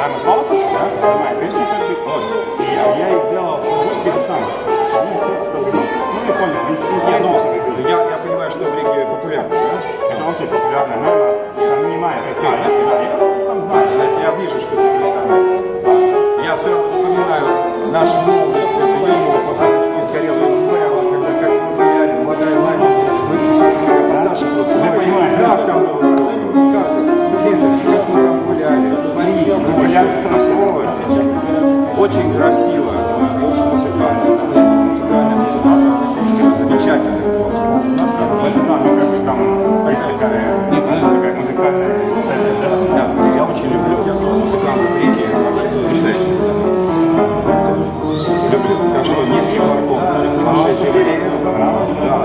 программы голоса, да, нажимаю песню как бы, вот. И я, их сделал русский это самое. Ну, текстовый, ну, не понял, интересно. Я, я понимаю, что в Риге популярно, да? Это очень популярная мема, понимаю, это, а, это, да, я там знаю. Я, вижу, что ты представляешь. Я сразу вспоминаю наше очень красиво, очень музыкально. Музыкальный музыкант, очень замечательный голос. У нас там есть такая, музыкальная сессия, да? Да, я очень люблю музыкантов Риги, вообще потрясающе. Люблю. Так что низкий поклон. Вашей семье. Да,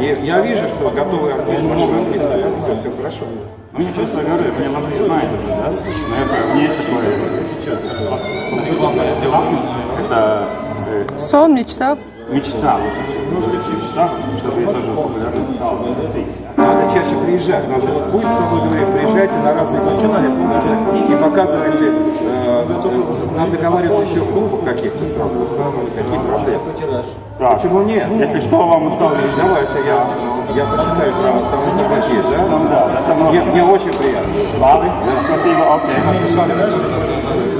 и я вижу, что готовый артист, много артистов. Все, все хорошо. Ну, я честно говорю, меня много знает уже, да? Но я говорю, у меня есть такое... Это э, Сон, мечта. мечта. Может быть, мечта, чтобы я тоже популярным стал в. Надо чаще приезжать. Нам же вот будет свободное время, приезжайте на разные фестивали, и показывайте. э, надо договариваться еще в клубах каких-то сразу, установить какие проблемы. Так, Почему нет? Если школа вам устала, Давайте я, я почитаю прямо там неплохие, да? там, да, это Мне, мне очень приятно. Ладно, спасибо, окей.